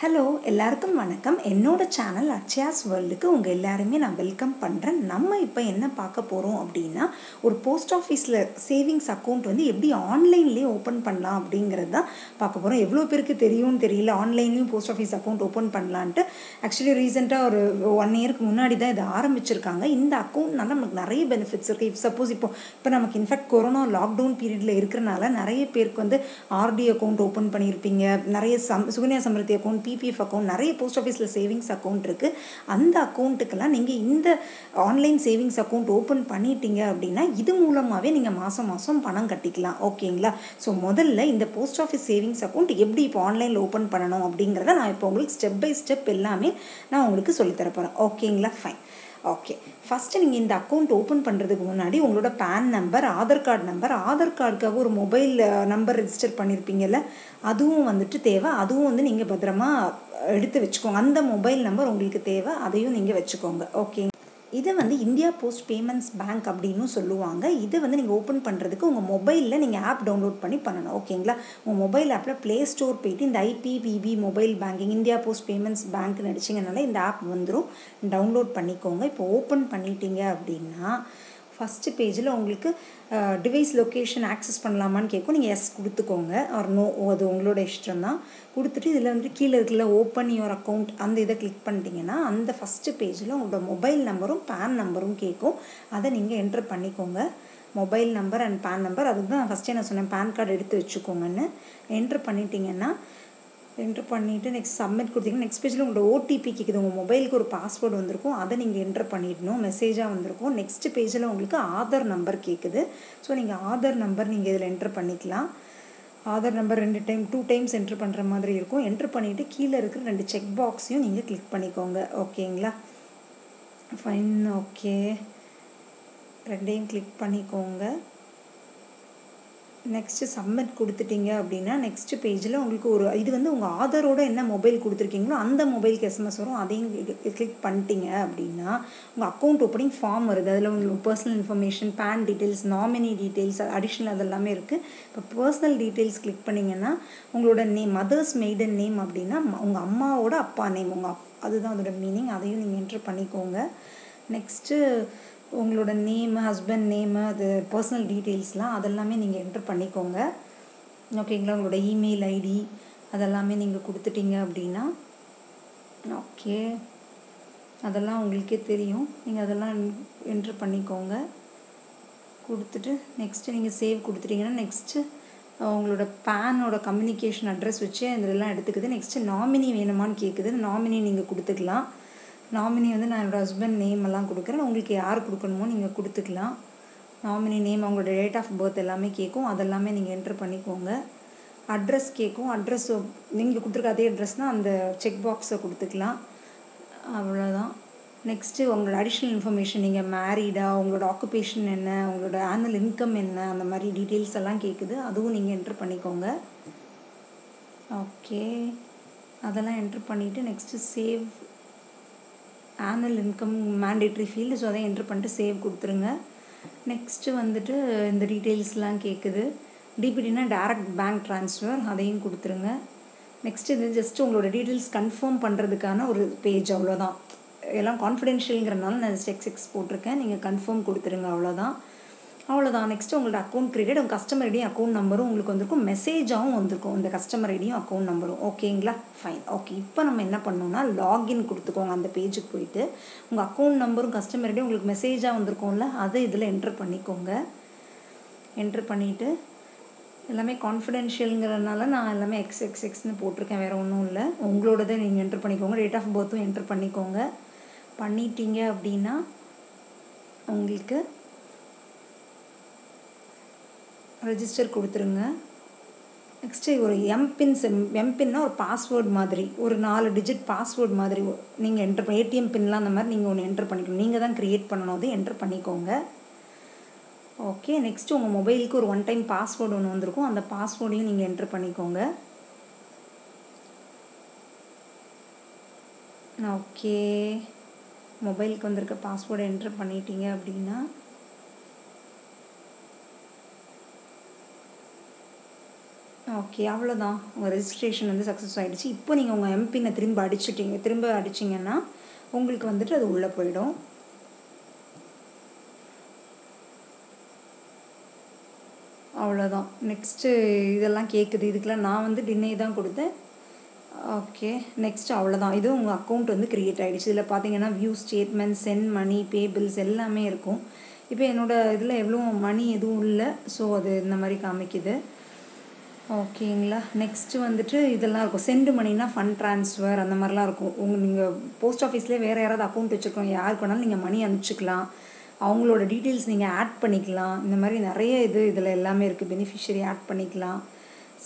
Hello எல்லாருக்கும் வணக்கம். என்னோட சேனல் அச்சியாஸ் வேர்ல்டுக்கு உங்கள் எல்லாருமே நான் வெல்கம் பண்ணுறேன் நம்ம இப்போ என்ன பார்க்க போகிறோம் அப்படின்னா ஒரு போஸ்ட் ஆஃபீஸில் சேவிங்ஸ் அக்கௌண்ட் வந்து எப்படி ஆன்லைன்லேயே ஓப்பன் பண்ணலாம் அப்படிங்கிறது தான் பார்க்க போகிறோம் எவ்வளோ பேருக்கு தெரியும்னு தெரியல. ஆன்லைன்லேயும் போஸ்ட் ஆஃபீஸ் அக்கௌண்ட் ஓப்பன் பண்ணலான்ட்டு ஆக்சுவலி ரீசெண்டாக ஒரு ஒன் இயருக்கு முன்னாடி தான் இதை ஆரம்பிச்சிருக்காங்க. இந்த அக்கௌண்ட்னால நமக்கு நிறைய பெனிஃபிட்ஸ் இருக்குது இஃப் சப்போஸ் இப்போ இப்போ நமக்கு இன்ஃபேக்ட் கொரோனா லாக்டவுன் பீரியடில் இருக்கிறனால நிறைய பேருக்கு வந்து ஆர்டி அக்கௌண்ட் ஓப்பன் பண்ணியிருப்பீங்க. நிறைய some Sukanya Samriddhi account PPF account நிறைய போஸ்ட் ஆஃபீஸில் சேவிங்ஸ் அக்கௌண்ட் இருக்குது அந்த அக்கௌண்ட்டுக்கெல்லாம் நீங்கள் இந்த ஆன்லைன் சேவிங்ஸ் அக்கௌண்ட் ஓப்பன் பண்ணிட்டீங்க அப்படின்னா இது மூலமாகவே நீங்கள் மாதம் மாதம் பணம் கட்டிக்கலாம். ஓகேங்களா ஸோ முதல்ல இந்த போஸ்ட் ஆஃபீஸ் சேவிங்ஸ் அக்கௌண்ட் எப்படி இப்போ ஆன்லைனில் ஓப்பன் பண்ணணும் அப்படிங்கிறத நான் இப்போ உங்களுக்கு ஸ்டெப் பை ஸ்டெப் எல்லாமே நான் உங்களுக்கு சொல்லித்தரப்போகிறேன் ஓகேங்களா ஃபைன் ஓகே ஃபஸ்ட்டு நீங்கள் இந்த அக்கௌண்ட் ஓப்பன் பண்ணுறதுக்கு முன்னாடி உங்களோட PAN number Aadhaar card number Aadhaar கார்டுக்காக ஒரு மொபைல் நம்பர் uh, ரெஜிஸ்டர் பண்ணியிருப்பீங்கல்ல அதுவும் வந்துட்டு தேவை. அதுவும் வந்து நீங்கள் பத்திரமா எடுத்து வச்சுக்கோங்க. அந்த மொபைல் நம்பர் உங்களுக்கு தேவை. அதையும் நீங்கள் வச்சுக்கோங்க. ஓகே இதை வந்து இந்தியா போஸ்ட் பேமெண்ட்ஸ் பேங்க் அப்படின்னு சொல்லுவாங்க. இதை வந்து நீங்கள் ஓப்பன் பண்ணுறதுக்கு உங்கள் மொபைலில் நீங்கள் ஆப் டவுன்லோட் பண்ணி பண்ணணும். ஓகேங்களா? உங்கள் மொபைல் ஆப்பில் ப்ளே ஸ்டோர் போயிட்டு இந்த IPPB mobile banking India post payments பேங்க்னு அடிச்சிங்கனால இந்த ஆப் வந்துடும் டவுன்லோட் பண்ணிக்கோங்க. இப்போ ஓப்பன் பண்ணிட்டீங்க அப்படின்னா ஃபஸ்ட்டு பேஜில் உங்களுக்கு டிவைஸ் லொக்கேஷன் ஆக்சஸ் பண்ணலாமான்னு கேட்கும். நீங்கள் எஸ் கொடுத்துக்கோங்க. ஆர் நோ அது உங்களோட இஷ்டம் தான். கொடுத்துட்டு இதில் வந்து கீழே இருக்குல்ல ஓப்பன் யுவர் அக்கௌண்ட் அந்த இதை கிளிக் பண்ணிட்டீங்கன்னா அந்த ஃபஸ்ட்டு பேஜில் உங்களோட மொபைல் நம்பரும் பேன் நம்பரும் கேட்கும். அதை நீங்கள் என்ட்ரு பண்ணிக்கோங்க. Mobile number and PAN number அதுக்கு தான் ஃபஸ்ட்டே நான் சொன்னேன்? பேன் கார்டு எடுத்து வச்சுக்கோங்கன்னு. என்ட்ரு பண்ணிட்டீங்கன்னா என்ட்ரு பண்ணிவிட்டு நெக்ஸ்ட் சப்மிட் கொடுத்தீங்கன்னா நெக்ஸ்ட் பேஜில் உங்களோட ஓடிபி கேட்குது உங்கள் மொபைலுக்கு ஒரு பாஸ்வேர்டு வந்திருக்கும். அதை நீங்கள் என்ட்ரு பண்ணிடணும். மெசேஜாக வந்திருக்கும். நெக்ஸ்ட் பேஜில் உங்களுக்கு ஆதார் நம்பர் கேட்குது ஸோ நீங்கள் ஆதார் நம்பர் நீங்கள் இதில் என்ட்ரு பண்ணிக்கலாம். ஆதார் நம்பர் ரெண்டு டைம் டூ டைம்ஸ் என்ட்ரு பண்ணுற மாதிரி இருக்கும். என்ட்ரு பண்ணிவிட்டு கீழே இருக்கிற ரெண்டு செக் பாக்ஸையும் நீங்கள் கிளிக் பண்ணிக்கோங்க. ஓகேங்களா ஃபைன் ஓகே ரெண்டையும் கிளிக் பண்ணிக்கோங்க. நெக்ஸ்ட்டு சப்மிட் கொடுத்துட்டீங்க அப்படின்னா நெக்ஸ்ட் பேஜில் உங்களுக்கு ஒரு இது வந்து உங்கள் ஆதாரோட என்ன மொபைல் கொடுத்துருக்கீங்களோ அந்த மொபைலுக்கு எஸ்எம்எஸ் வரும். அதையும் கிளிக் பண்ணிட்டீங்க அப்படின்னா உங்கள் அக்கௌண்ட் ஓப்பனிங் ஃபார்ம் வருது. அதில் உங்களுக்கு personal information PAN details nominee details additional அதெல்லாமே இருக்குது இப்போ பர்சனல் டீட்டெயில்ஸ் கிளிக் பண்ணிங்கன்னா உங்களோட நேம் மதர்ஸ் மெய்டன் நேம் அப்படின்னா உங்கள் அம்மாவோட அப்பா நேம் உங்கள் அப் அதுதான் அதோட மீனிங் அதையும் நீங்கள் என்ட்ரு பண்ணிக்கோங்க. நெக்ஸ்ட்டு உங்களோட நேம் ஹஸ்பண்ட் நேமு அது பர்சனல் டீட்டெயில்ஸ்லாம் அதெல்லாமே நீங்கள் என்ட்ரு பண்ணிக்கோங்க. ஓகேங்களா உங்களோட இமெயில் ஐடி அதெல்லாமே நீங்கள் கொடுத்துட்டீங்க அப்படின்னா ஓகே அதெல்லாம் உங்களுக்கே தெரியும். நீங்கள் அதெல்லாம் என்ட்ரு பண்ணிக்கோங்க. கொடுத்துட்டு நெக்ஸ்ட்டு நீங்கள் சேவ் கொடுத்துட்டீங்கன்னா நெக்ஸ்ட்டு உங்களோட பேனோட கம்யூனிகேஷன் அட்ரஸ் வச்சு அதெல்லாம் எடுத்துக்குது. நெக்ஸ்ட்டு நாமினி வேணுமான்னு கேட்குது நாமினி நீங்கள் கொடுத்துக்கலாம். நாமினி வந்து நான் என்னோடய ஹஸ்பண்ட் நேம் எல்லாம் கொடுக்குறேன். உங்களுக்கு யார் கொடுக்கணுமோ நீங்கள் கொடுத்துக்கலாம். நாமினி நேம் அவங்களோட டேட் ஆஃப் பர்த் எல்லாமே கேட்கும். அதெல்லாமே நீங்கள் என்ட்ரு பண்ணிக்கோங்க. அட்ரஸ் கேட்கும். அட்ரஸ் நீங்கள் கொடுத்துருக்க அதே அட்ரஸ்னால் அந்த செக் பாக்ஸை கொடுத்துக்கலாம். அவ்வளோதான் நெக்ஸ்ட்டு உங்களோட அடிஷ்னல் இன்ஃபர்மேஷன் நீங்கள் மேரீடா உங்களோட ஆக்குபேஷன் என்ன உங்களோட ஆனுவல் இன்கம் என்ன அந்த மாதிரி டீட்டெயில்ஸ் எல்லாம் கேட்குது அதுவும் நீங்கள் என்ட்ரு பண்ணிக்கோங்க. ஓகே அதெல்லாம் என்ட்ரு பண்ணிவிட்டு next save annual income mandatory field so அதை என்ட்ரு பண்ணிட்டு சேவ் கொடுத்துருங்க. நெக்ஸ்ட்டு வந்துட்டு இந்த டீட்டெயில்ஸ்லாம் கேட்குது டிபிடினா டேரக்ட் பேங்க் ட்ரான்ஸ்ஃபர் அதையும் கொடுத்துருங்க. நெக்ஸ்ட் இது ஜஸ்ட் உங்களோட டீட்டெயில்ஸ் கன்ஃபார்ம் பண்ணுறதுக்கான ஒரு பேஜ் அவ்வளோதான் எல்லாம் கான்ஃபிடென்ஷியலுங்கிறனால நான் செக் செக்ஸ் போட்டிருக்கேன். நீங்கள் கன்ஃபார்ம் கொடுத்துருங்க அவ்வளோதான் அவ்வளோதான் நெக்ஸ்ட்டு உங்களோட அக்கௌண்ட் கிரியேட் உங்கள் கஸ்டமர் ஐடியும் அக்கௌண்ட் நம்பரும் உங்களுக்கு வந்திருக்கும். மெசேஜாகவும் வந்திருக்கும். இந்த கஸ்டமர் ஐடியும் அக்கௌண்ட் நம்பரும் ஓகேங்களா ஃபைன் ஓகே இப்போ நம்ம என்ன பண்ணோம்னா லாகின் கொடுத்துக்கோங்க. அந்த பேஜுக்கு போயிட்டு உங்கள் அக்கௌண்ட் நம்பரும் கஸ்டமர் ஐடியும் உங்களுக்கு மெசேஜாக வந்திருக்கும்ல அதை இதில் என்ட்ரு பண்ணிக்கோங்க. என்ட்ரு பண்ணிவிட்டு எல்லாமே கான்ஃபிடென்ஷியலுங்கிறதுனால நான் எல்லாமே எக்ஸ் எக்ஸ் எக்ஸ்னு போட்டிருக்கேன். வேறு ஒன்றும் இல்லை. உங்களோடதை நீங்கள் என்ட்ரு பண்ணிக்கோங்க. டேட் ஆஃப் பர்த்தும் என்ட்ரு பண்ணிக்கோங்க. பண்ணிட்டீங்க அப்படின்னா உங்களுக்கு ரெஜிஸ்டர் கொடுத்துருங்க. நெக்ஸ்ட்டு ஒரு எம்பின் செம் எம்பின்னா ஒரு பாஸ்வேர்டு மாதிரி ஒரு நாலு டிஜிட் பாஸ்வேர்டு மாதிரி நீங்கள் என்ட்ரு ஏடிஎம் பின்லாம் அந்த மாதிரி நீங்கள் ஒன்று என்ட்ரு பண்ணிக்கணும். நீங்கள் தான் க்ரியேட் பண்ணணும். அது என்ட்ரு பண்ணிக்கோங்க. ஓகே நெக்ஸ்ட்டு உங்கள் மொபைலுக்கு ஒரு ஒன் டைம் பாஸ்வேர்டு ஒன்று வந்திருக்கும். அந்த பாஸ்வேர்டையும் நீங்கள் என்ட்ரு பண்ணிக்கோங்க. ஓகே மொபைலுக்கு வந்திருக்க பாஸ்வேர்டை என்ட்ரு பண்ணிட்டீங்க அப்படின்னா ஓகே அவ்வளோதான் உங்கள் ரெஜிஸ்ட்ரேஷன் வந்து சக்ஸஸ் ஆகிடுச்சு இப்போ நீங்கள் உங்கள் எம்பினை திரும்ப அடிச்சிட்டிங்க. திரும்ப அடிச்சிங்கன்னா உங்களுக்கு வந்துட்டு அது உள்ளே போயிடும். அவ்வளோதான் நெக்ஸ்ட்டு இதெல்லாம் கேட்குது இதுக்கெலாம் நான் வந்து டின்னே தான் கொடுத்தேன். ஓகே நெக்ஸ்ட் அவ்வளோதான் இது உங்கள் அக்கௌண்ட் வந்து க்ரியேட் ஆகிடுச்சு இதில் பார்த்தீங்கன்னா view statement send money pay bills எல்லாமே இருக்கும். இப்போ என்னோடய இதில் எவ்வளோ மணி எதுவும் இல்லை. ஸோ அது இந்த மாதிரி காமிக்குது. ஓகேங்களா. நெக்ஸ்ட்டு வந்துட்டு இதெல்லாம் இருக்கும். சென்ட் மணினா ஃபண்ட் ட்ரான்ஸ்ஃபர் அந்த மாதிரிலாம் இருக்கும். உங்கள் நீங்கள் போஸ்ட் ஆஃபீஸ்லேயே வேறு யாராவது அக்கௌண்ட் வச்சுருக்கோம் யாருக்கு வேணாலும் நீங்கள் மணி அனுப்பிச்சிக்கலாம். அவங்களோட டீட்டெயில்ஸ் நீங்கள் ஆட் பண்ணிக்கலாம். இந்த மாதிரி நிறைய இது இதில் எல்லாமே இருக்குது பெனிஃபிஷரி ஆட் பண்ணிக்கலாம்.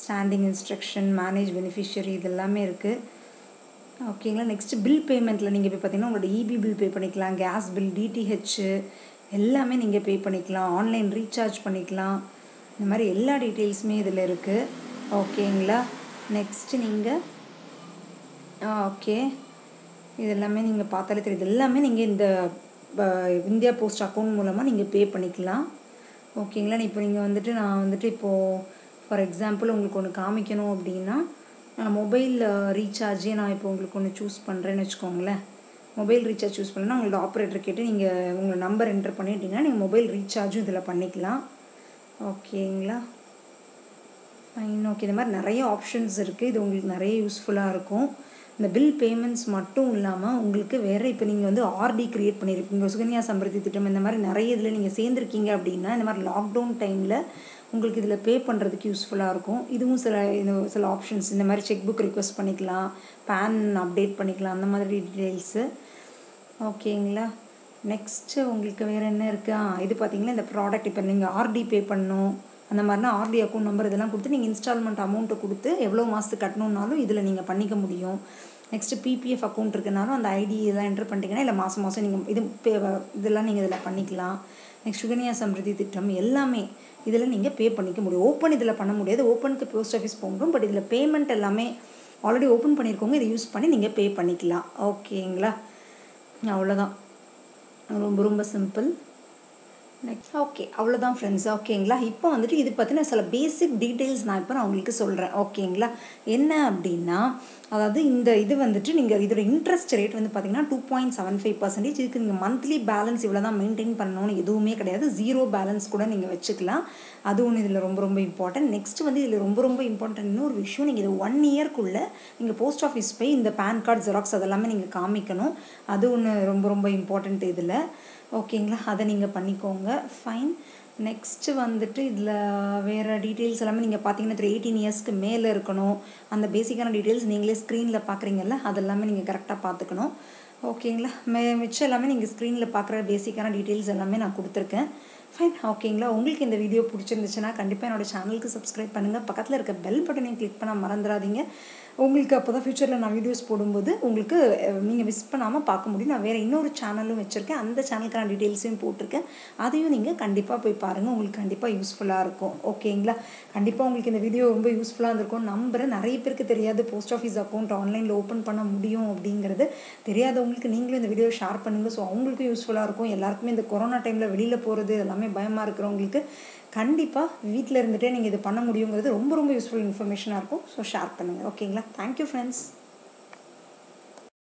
ஸ்டாண்டிங் இன்ஸ்ட்ரக்ஷன் மேனேஜ் பெனிஃபிஷரி இது எல்லாமே இருக்குது ஓகேங்களா. நெக்ஸ்ட்டு பில் பேமெண்ட்டில் நீங்கள் போய் பார்த்தீங்கன்னா உங்களோட இபி பில் பே பண்ணிக்கலாம். கேஸ் பில் டிடிஹெச்சு எல்லாமே நீங்கள் பே பண்ணிக்கலாம். ஆன்லைன் ரீசார்ஜ் பண்ணிக்கலாம். இந்த மாதிரி எல்லா டீட்டெயில்ஸுமே இதில் இருக்குது ஓகேங்களா? நெக்ஸ்ட்டு நீங்கள் ஓகே. இது எல்லாமே நீங்கள் பார்த்தாலே தெரியுது. எல்லாமே நீங்கள் இந்த இந்தியா போஸ்ட் அக்கௌண்ட் மூலமாக நீங்கள் பே பண்ணிக்கலாம். ஓகேங்களா? இப்போ நீங்கள் வந்துட்டு நான் வந்துட்டு இப்போது ஃபார் எக்ஸாம்பிள் உங்களுக்கு ஒன்று காமிக்கணும் அப்படின்னா மொபைல் ரீசார்ஜே நான் இப்போ உங்களுக்கு ஒன்று சூஸ் பண்ணுறேன்னு வச்சுக்கோங்களேன். மொபைல் ரீசார்ஜ் சூஸ் பண்ணால் உங்களோட ஆப்ரேட்டர் கேட்டு நீங்கள் உங்களோட நம்பர் என்டர் பண்ணிட்டீங்கன்னா நீங்கள் மொபைல் ரீசார்ஜும் இதில் பண்ணிக்கலாம். ஓகேங்களா? ஃபைன் ஓகே இந்த மாதிரி நிறைய ஆப்ஷன்ஸ் இருக்குது இது உங்களுக்கு நிறைய யூஸ்ஃபுல்லாக இருக்கும். இந்த பில் பேமெண்ட்ஸ் மட்டும் இல்லாமல் உங்களுக்கு வேறு இப்போ நீங்கள் வந்து ஆர்டி க்ரியேட் பண்ணியிருப்பீங்க சுகன்யா சம்பிரதி திட்டம் இந்த மாதிரி நிறைய இதில் நீங்கள் சேர்ந்துருக்கீங்க அப்படின்னா இந்த மாதிரி லாக்டவுன் டைமில் உங்களுக்கு இதில் பே பண்ணுறதுக்கு யூஸ்ஃபுல்லாக இருக்கும். இதுவும் சில இது சில ஆப்ஷன்ஸ் இந்த மாதிரி செக் புக் ரிக்வஸ்ட் பண்ணிக்கலாம். பேன் அப்டேட் பண்ணிக்கலாம். அந்த மாதிரி டீட்டெயில்ஸு ஓகேங்களா? நெக்ஸ்ட்டு உங்களுக்கு வேறு என்ன இருக்குது ஆ இது பார்த்தீங்கன்னா இந்த ப்ராடக்ட் இப்போ நீங்கள் ஆர்டி பே பண்ணணும். அந்த மாதிரினா ஆர்டி அக்கௌண்ட் நம்பர் இதெல்லாம் கொடுத்து நீங்கள் இன்ஸ்டால்மெண்ட் அமௌண்ட்டை கொடுத்து எவ்வளோ மாதத்துக்கு கட்டணுன்னாலும் இதில் நீங்கள் பண்ணிக்க முடியும். நெக்ஸ்ட்டு பிபிஎஃப் அக்கௌண்ட் இருக்குனாலும் அந்த ஐடி இதெல்லாம் என்டர் பண்ணிட்டீங்கன்னா இல்லை மாதம் மாதம் நீங்கள் இது பே இதெல்லாம் நீங்கள் இதில் பண்ணிக்கலாம். நெக்ஸ்ட் சுகன்யா சம்ருதி திட்டம் எல்லாமே இதில் நீங்கள் பே பண்ணிக்க முடியும். ஓப்பன் இதில் பண்ண முடியாது. ஓப்பனுக்கு போஸ்ட் ஆஃபீஸ் போகணும் பட் இதில் பேமெண்ட் எல்லாமே ஆல்ரெடி ஓப்பன் பண்ணியிருக்கோங்க இதை யூஸ் பண்ணி நீங்கள் பே பண்ணிக்கலாம். ஓகேங்களா அவ்வளோதான் ரொம்ப ரொம்ப சிம்பிள். நெக்ஸ்ட் ஓகே அவ்வளோதான் ஃப்ரெண்ட்ஸ் ஓகேங்களா? இப்போ வந்துட்டு இது பற்றின சில பேசிக் டீட்டெயில்ஸ் நான் இப்போ நான் உங்களுக்கு சொல்கிறேன் ஓகேங்களா? என்ன அப்படின்னா அதாவது இந்த இது வந்துட்டு நீங்கள் இதோட இன்ட்ரெஸ்ட் ரேட் வந்து பார்த்தீங்கன்னா two point seven five percentage இதுக்கு நீங்கள் மந்த்லி பேலன்ஸ் இவ்வளோ தான் மெயின்டைன் பண்ணணும்னு எதுவுமே கிடையாது. ஜீரோ பேலன்ஸ் கூட நீங்கள் வச்சுக்கலாம். அது ஒன்று இதில் ரொம்ப ரொம்ப இம்பார்ட்டன்ட் நெக்ஸ்ட் வந்து இதில் ரொம்ப ரொம்ப இம்பார்ட்டன்ட் இன்னொரு விஷயம் நீங்கள் இது ஒன் இயர்க்குள்ளே நீங்கள் போஸ்ட் ஆஃபீஸ் போய் இந்த பேன் கார்டு ஜெராக்ஸ் அதெல்லாமே நீங்கள் காமிக்கணும். அது ஒன்று ரொம்ப ரொம்ப இம்பார்ட்டண்ட் இதில். ஓகேங்களா? அதை நீங்கள் பண்ணிக்கோங்க. ஃபைன் நெக்ஸ்ட்டு வந்துட்டு இதில் வேறு டீட்டெயில்ஸ் எல்லாமே நீங்கள் பார்த்தீங்கன்னா த்ரீ எயிட்டீன் இயர்ஸ்க்கு மேலே இருக்கணும். அந்த பேசிக்கான டீட்டெயில்ஸ் நீங்களே ஸ்க்ரீனில் பார்க்குறீங்கல்ல அதெல்லாமே நீங்கள் கரெக்டாக பார்த்துக்கணும் ஓகேங்களா? மே மிச்சம் எல்லாமே நீங்கள் ஸ்க்ரீனில் பார்க்குற பேசிக்கான டீட்டெயில்ஸ் எல்லாமே நான் கொடுத்துருக்கேன். ஃபைன் ஓகேங்களா? உங்களுக்கு இந்த வீடியோ பிடிச்சிருந்துச்சுன்னா கண்டிப்பாக என்னோடய சேனலுக்கு சப்ஸ்கிரைப் பண்ணுங்கள் பக்கத்தில் இருக்க பெல் பட்டனையும் கிளிக் பண்ண மறந்துடாதீங்க. உங்களுக்கு அப்போ தான் ஃப்யூச்சரில் நான் வீடியோஸ் போடும்போது உங்களுக்கு நீங்கள் மிஸ் பண்ணாமல் பார்க்க முடியும். நான் வேறு இன்னொரு சேனலும் வச்சுருக்கேன். அந்த சேனலுக்கான டீட்டெயில்ஸையும் போட்டிருக்கேன். அதையும் நீங்கள் கண்டிப்பாக போய் பாருங்கள் உங்களுக்கு கண்டிப்பாக யூஸ்ஃபுல்லாக இருக்கும். ஓகேங்களா கண்டிப்பாக உங்களுக்கு இந்த வீடியோ ரொம்ப யூஸ்ஃபுல்லாக இருந்திருக்கும் நம்புகிறேன் நிறைய பேருக்கு தெரியாது போஸ்ட் ஆஃபீஸ் அக்கௌண்ட் ஆன்லைனில் ஓப்பன் பண்ண முடியும் அப்படிங்கிறது. தெரியாதவங்களுக்கு நீங்களும் இந்த வீடியோ ஷேர் பண்ணுங்கள் ஸோ அவங்களுக்கும் யூஸ்ஃபுல்லாக இருக்கும். எல்லாருக்குமே இந்த கொரோனா டைமில் வெளியில் போகிறது எல்லாமே பயமாக இருக்கிறவங்களுக்கு கண்டிப்பாக வீட்டில் இருந்துகிட்டே நீங்கள் இது பண்ண முடியுங்கிறது ரொம்ப ரொம்ப யூஸ்ஃபுல் இன்ஃபர்மேஷனாக இருக்கும். ஸோ ஷேர் பண்ணுங்கள் ஓகேங்களா தேங்க்யூ ஃப்ரெண்ட்ஸ்